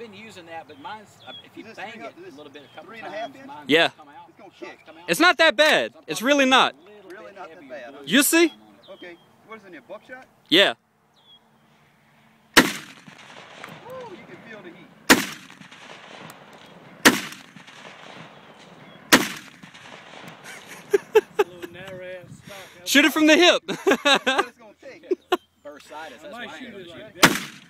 been using that, but mine's uh, if you bang it a- little bit, a couple times, Yeah. It's It's not that bad. Sometimes It's really not. Really not bad, You see? Okay, what is it, a Buckshot? Yeah. Woo, you can the heat. Shoot it from the hip. Gonna